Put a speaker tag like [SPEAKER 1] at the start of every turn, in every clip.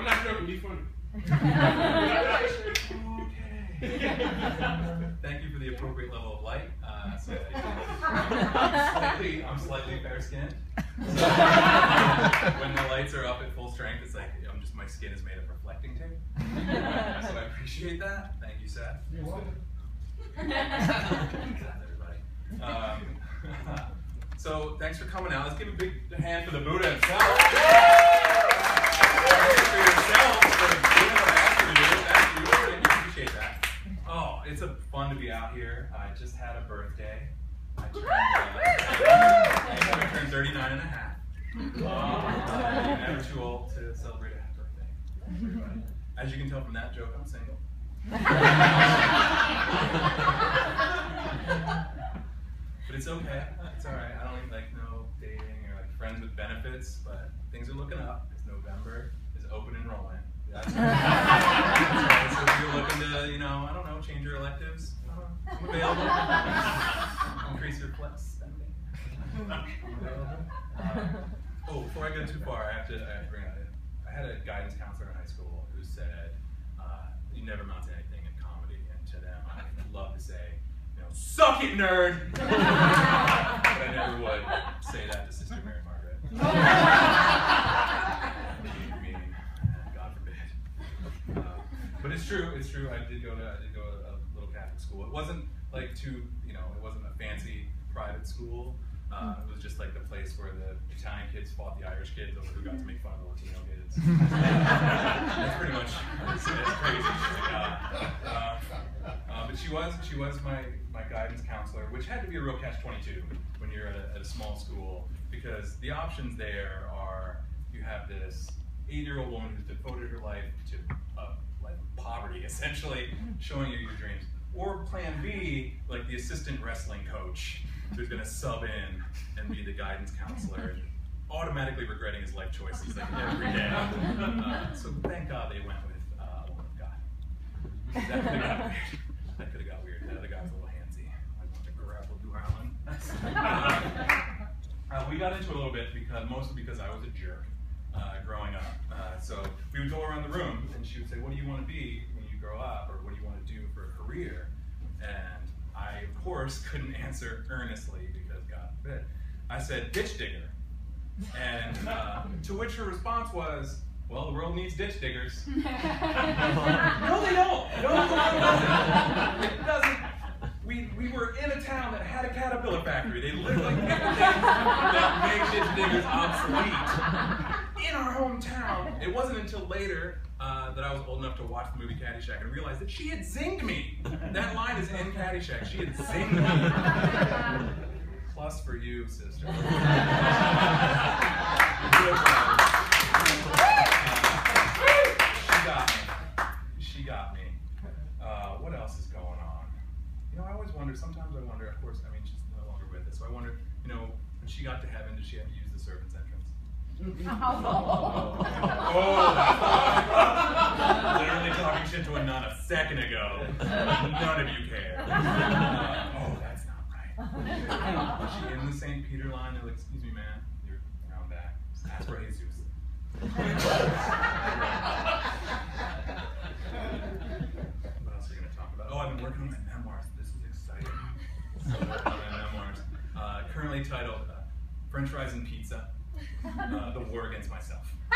[SPEAKER 1] I'm not joking. Be funny.
[SPEAKER 2] Thank you for the appropriate level of light. Uh, so I'm slightly, I'm slightly fair skinned. So when the lights are up at full strength, it's like I'm just my skin is made of reflecting tape. So I appreciate that. Thank you, Seth.
[SPEAKER 3] You're welcome.
[SPEAKER 2] everybody. Um, so thanks for coming out. Let's give a big hand for the Buddha himself. Thanks for yourself for doing what I asked you to do. Thank you. Thank you. Appreciate that. Oh, it's a fun to be out here. I just had a birthday. I turned, uh, I turned 39 and a half. Uh, never too old to celebrate a birthday. Thanks. As you can tell from that joke, I'm single. but it's okay. It's all right. I don't even like no dating or like friends with benefits, but things are looking up. It's November. It's open enrollment. That's right. So if you're looking to, you know, I don't know, change your electives, uh, I'm available. Increase your flex spending. I'm available. Uh, oh, before I go too far, I have to, I have to bring out. I had a guidance counselor in high school who said, uh, "You never amount to anything in comedy." And to them, I'd love to say, you know, "Suck it, nerd." but I never would say that to Sister Mary Margaret. Meaning, God forbid. Uh, but it's true. It's true. I did go to I did go to a little Catholic school. It wasn't like too you know it wasn't a fancy private school. Uh, it was just like the place where the Italian kids fought the Irish kids over who got to make fun of the Latino kids. That's pretty much it's, it's crazy. Uh, uh, uh, but she was she was my, my guidance counselor, which had to be a real catch twenty two when you're at a, at a small school because the options there are you have this eight year old woman who's devoted her life to uh, like poverty, essentially showing you your dreams. Or plan B, like the assistant wrestling coach who's going to sub in and be the guidance counselor automatically regretting his life choices like every day. Uh, so thank God they went with uh, woman of God. That could have got weird. That could have got weird. The other guy was a little handsy. I want to grapple New Island. Uh, we got into it a little bit because mostly because I was a jerk uh, growing up. Uh, so we would go around the room and she would say, "What do you want to be when you grow up, or what do you want to do for a career?" And I, of course, couldn't answer earnestly because God forbid. I said, "Ditch digger," and uh, to which her response was. Well, the world needs ditch diggers. no, they don't. No, it doesn't. It doesn't. We, we were in a town that had a caterpillar factory. They literally picked things that made ditch diggers obsolete. In our hometown, it wasn't until later uh, that I was old enough to watch the movie Caddyshack and realize that she had zinged me. That line is in Caddyshack. She had zinged me. Plus for you, sister. she got me. She got me. Uh, what else is going on? You know, I always wonder, sometimes I wonder, of course, I mean, she's no longer with us, so I wonder, you know, when she got to heaven, did she have to use the servant's entrance? Oh, literally talking shit to a nun a second ago. None of you care. Oh, that's not right. Was she in the St. Peter line? They're like, excuse me, man, you're around back. Just ask for Jesus. What else are we going to talk about? Oh, I've been working on my memoirs. This is exciting. On my memoirs. Uh, currently titled uh, French Fries and Pizza uh, The War Against Myself.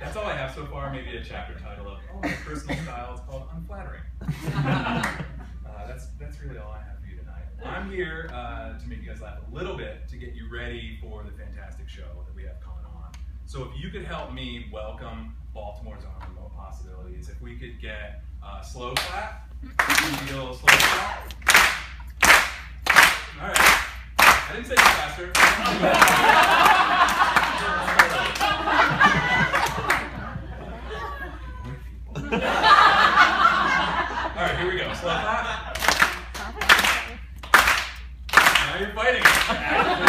[SPEAKER 2] That's all I have so far. Maybe a chapter title of oh, my personal style is called Unflattering. Uh, that's, that's really all I have for you tonight. I'm here uh, to make you guys laugh a little bit to get you ready for the fantastic show that we have coming on. So if you could help me welcome Baltimore's on remote possibilities, if we could get uh, slow clap, slow clap. I didn't say it faster. All right, here we go. Now you're fighting.